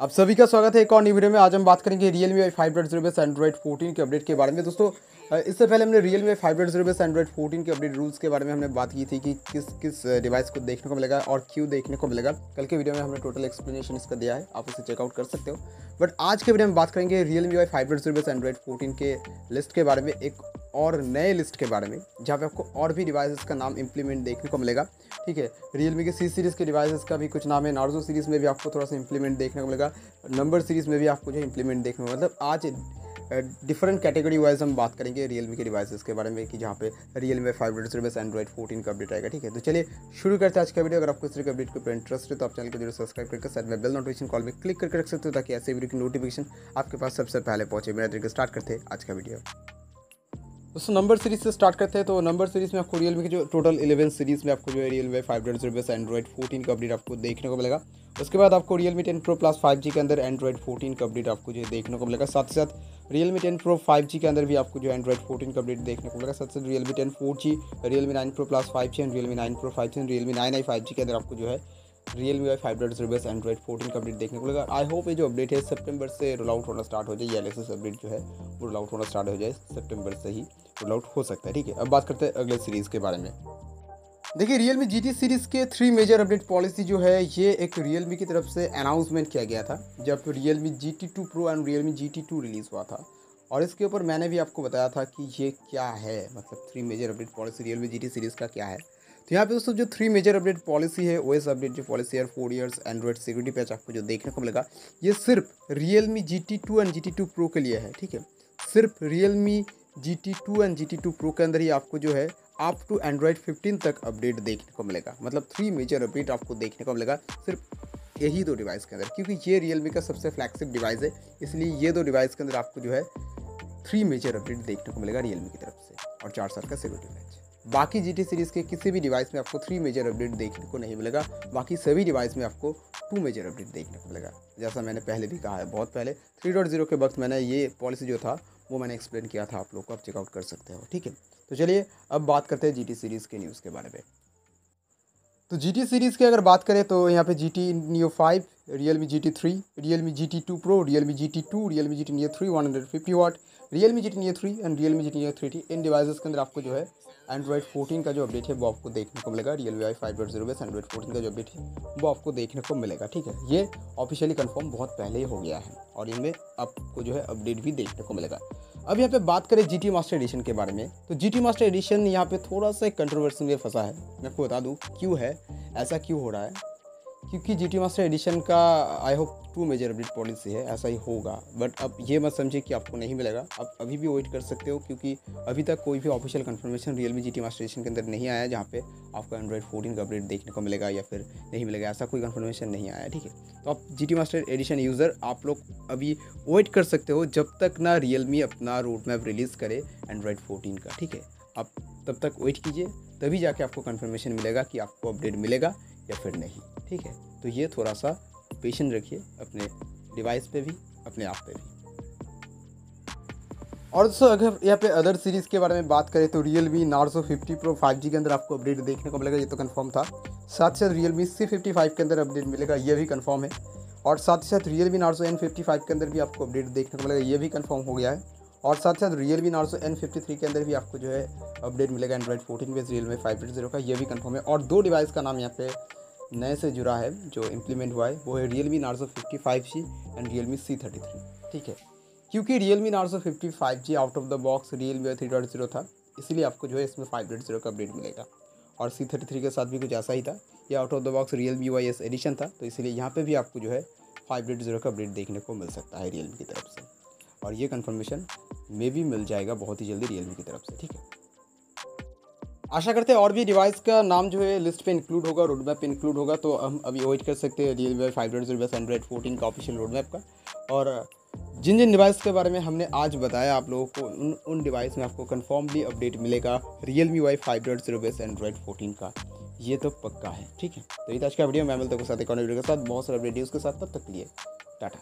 आप सभी का स्वागत है एक और नई वीडियो में। आज हम बात करेंगे Realme five dot zero base Android fourteen के अपडेट के बारे में। दोस्तों इससे पहले हमने Realme five dot zero base Android fourteen के अपडेट रूल्स के बारे में हमने बात की थी कि किस किस डिवाइस को देखने को मिलेगा और क्यों देखने को मिलेगा। कल के वीडियो में हमने टोटल एक्सप्लेनेशन इसका दिया है, आप उसे चेकआउट कर सकते हो। बट आज के वीडियो में बात करेंगे Realme five dot zero base Android fourteen के लिस्ट के बारे में। एक और नए लिस्ट के बारे में, जहाँ पे आपको और भी डिवाइसेस का नाम इम्प्लीमेंट देखने को मिलेगा, ठीक है? रियलमी के सी सीरीज़ के डिवाइसेस का भी कुछ नाम है नार्जो सीरीज़ में भी आपको थोड़ा सा इम्प्लीमेंट देखने को मिलेगा नंबर सीरीज़ में भी आपको जो इम्प्लीमेंट देखने को मतलब आज डिफरेंट कैटेगरी वाइज हम बात करेंगे रियलमी के डिवाइसेस के बारे में कि जहाँ पे रियलमी फाइव हंड्रेड बस एंड्रॉइड फोर्टीन का अपडेट आएगा, ठीक है? तो चलिए, शुरू करते हैं आज का वीडियो अगर आपको इस तरह के अपडेट के ऊपर इंटरेस्ट है तो आप चैनल को ज़रूर सब्सक्राइब करके साथ में बेल नोटिफिकेशन कॉल में क्लिक करके रख सकते हो, ताकि ऐसे वीडियो की नोटिफिकेशन आपके पास सबसे पहले पहुँचे। मेरा तरीके स्टार्ट करते हैं आज का वीडियो दोस्तों नंबर सीरीज़ से स्टार्ट करते हैं तो नंबर सीरीज़ में आपको रियल रियलमी की जो टोटल इलेवन सीरीज़ में आपको जो है real Realme five hundred zero Android fourteen का अपडेट आपको देखने को मिलेगा। उसके बाद आपको Realme ten pro plus five G के अंदर एंड्रॉइड फोर्टीन का अपडेट आपको जो है देखने को मिलेगा। साथ ही साथ Realme ten pro five G के अंदर भी आपको जो एंड्रॉइड फोर्टीन का अपडेट देखने को मिलेगा। साथ साथ Realme ten four G Realme nine pro plus five G and Realme nine pro five G and Realme nine I five G के अंदर आपको जो है Realme five hundred zero Android fourteen का अपडेट देखने को मिलेगा। आई होप ये जो अपडेट है सितंबर से रोल आउट होना स्टार्ट हो जाए, ये एलेक्सिस अपडेट जो है, वो रोल आउट होना स्टार्ट हो जाए सितंबर से ही। रोल आउट हो सकता है, ठीक है? अब बात करते हैं अगले सीरीज़ के बारे में। देखिए रियल मी जी सीरीज़ के थ्री मेजर अपडेट पॉलिसी जो है, ये एक रियल मी की तरफ़ से अनाउंसमेंट किया गया था, जब Realme G T two pro and Realme G T two release हुआ था। और इसके ऊपर मैंने भी आपको बताया था कि ये क्या है मतलब three major update policy Realme G series का क्या है। तो यहाँ पे दोस्तों, जो थ्री मेजर अपडेट पॉलिसी है ओ अपडेट जो पॉलिसी है four years Android security patch आपको जो देखने को मिलेगा, ये सिर्फ़ Realme G T two and G T two pro के लिए है, ठीक है? सिर्फ़ Realme G T two and G T two pro के अंदर ही आपको जो है अप टू एंड्रॉयड फिफ्टीन तक अपडेट देखने को मिलेगा। मतलब थ्री मेजर अपडेट आपको देखने को मिलेगा सिर्फ़ यही दो डिवाइस के अंदर, क्योंकि ये रियल का सबसे फ्लैगशिप डिवाइस है, इसलिए ये दो डिवाइस के अंदर आपको जो है थ्री मेजर अपडेट देखने को मिलेगा रियलमी की तरफ़ से, और चार साल का सिक्योरिटी पैच बाकी GT सीरीज़ के किसी भी डिवाइस में आपको थ्री मेजर अपडेट देखने को नहीं मिलेगा, बाकी सभी डिवाइस में आपको टू मेजर अपडेट देखने को मिलेगा। जैसा मैंने पहले भी कहा है, बहुत पहले थ्री डॉट ज़ीरो के वक्त मैंने ये पॉलिसी जो था वो मैंने एक्सप्लेन किया था आप लोग को, आप चेकआउट कर सकते हो, ठीक है? तो चलिए, अब बात करते हैं जीटी सीरीज़ के न्यूज़ के बारे में। तो जी टी सीरीज़ की अगर बात करें तो यहाँ पे G T Neo five Realme G T three Realme G T two Pro Realme G T two Realme G T Neo three one hundred fifty watt Realme G T Neo three and Realme G T Neo three T in devices के अंदर आपको जो है Android fourteen का जो update है, वो आपको देखने को मिलेगा। Real I five dot zero base Android fourteen का जो अपडेट है, वो आपको देखने को मिलेगा, ठीक है? ये ऑफिशियली कन्फर्म बहुत पहले ही हो गया है और इनमें आपको जो है अपडेट भी देखने को मिलेगा। अब यहाँ पे बात करें जी टी मास्टर एडिशन के बारे में। तो जी टी मास्टर एडिशन यहाँ पे थोड़ा सा कंट्रोवर्सी में फंसा है। मैं आपको बता दूँ, क्यों है, ऐसा क्यों हो रहा है? क्योंकि जी टी मास्टर एडिशन का I hope two major update policy है, ऐसा ही होगा। बट अब ये मत समझिए कि आपको नहीं मिलेगा। आप अभी भी वेट कर सकते हो, क्योंकि अभी तक कोई भी official confirmation Realme G T master edition के अंदर नहीं आया जहाँ पे आपको एंड्रॉइड फोर्टीन का अपडेट देखने को मिलेगा या फिर नहीं मिलेगा, ऐसा कोई कन्फर्मेशन नहीं आया ठीक है? तो आप G T master edition user आप लोग अभी वेट कर सकते हो जब तक ना रियल मी अपना रोड मैप रिलीज़ करे एंड्रॉयड फोर्टीन का, ठीक है? आप तब तक वेट कीजिए, तभी जाके आपको कन्फर्मेशन मिलेगा कि आपको अपडेट मिलेगा या फिर नहीं। ठीक है? तो ये थोड़ा सा पेशेंट रखिए अपने डिवाइस पे भी, अपने आप पे भी। और दोस्तों, अगर यहाँ पे अदर सीरीज़ के बारे में बात करें तो Realme Narzo fifty Pro five के अंदर आपको अपडेट देखने को मिलेगा, ये तो कन्फर्म था। साथ ही साथ Realme C fifty five के अंदर अपडेट मिलेगा, ये भी कन्फर्म है। और साथ ही साथ Realme Narzo N fifty five के अंदर भी आपको अपडेट देखने को मिलेगा, ये भी कंफर्म हो गया है। और साथ ही साथ Realme Narzo N fifty three के अंदर भी आपको जो है अपडेट मिलेगा Android fourteen base Realme five zero का, ये भी कन्फर्म है। और दो डिवाइस का नाम यहाँ पे नए से जुड़ा है, जो इम्प्लीमेंट हुआ है, वो है Realme Narzo fifty five G and Realme C thirty three. ठीक है? क्योंकि Realme Narzo fifty five G out of the box Realme three dot zero था, इसलिए आपको जो है इसमें फाइव डॉट ज़ीरो का अपडेट मिलेगा। और सी थर्टी थ्री के साथ भी कुछ ऐसा ही था, ये out of the box Realme Y S edition था तो इसलिए यहाँ पे भी आपको जो है फाइव डॉट ज़ीरो का अपडेट देखने को मिल सकता है रियल मी की तरफ़ से। और ये कन्फर्मेशन मे भी मिल जाएगा बहुत ही जल्दी रियल मी की तरफ़ से, ठीक है? आशा करते हैं और भी डिवाइस का नाम जो है लिस्ट पे इंक्लूड होगा रोड मैप इंक्लूड होगा तो हम अभी वेट कर सकते हैं रियल मी फाइव हंड्रेड बस एंड्रॉइड फोर्टीन का ऑफिशियल रोड मैप का। और, जिन जिन डिवाइस के बारे में हमने आज बताया आप लोगों को, उन उन डिवाइस में आपको कन्फर्मली अपडेट मिलेगा Realme Y five hundred zero Android fourteen का। ये तो पक्का है, ठीक है? तो ये आज का वीडियो मैं मिलता हूँ साथ एक वीडियो के साथ, बहुत सारे वीडियोज़ के साथ, तब तक लिए, टाटा।